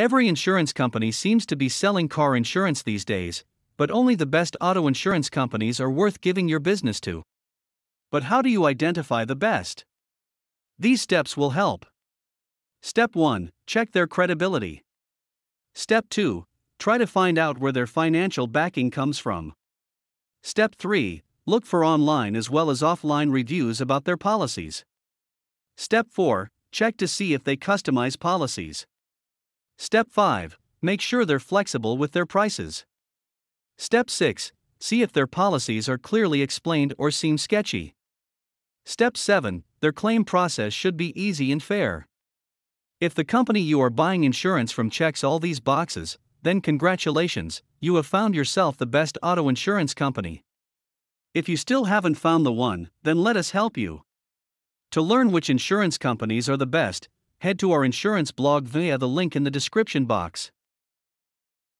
Every insurance company seems to be selling car insurance these days, but only the best auto insurance companies are worth giving your business to. But how do you identify the best? These steps will help. Step 1 Check their credibility. Step 2 Try to find out where their financial backing comes from. Step 3 Look for online as well as offline reviews about their policies. Step 4 Check to see if they customize policies. Step 5 Make sure they're flexible with their prices. Step 6 See if their policies are clearly explained or seem sketchy. Step 7 Their claim process should be easy and fair. If the company you are buying insurance from checks all these boxes, then congratulations, you have found yourself the best auto insurance company. If you still haven't found the one, then let us help you. To learn which insurance companies are the best, head to our insurance blog via the link in the description box.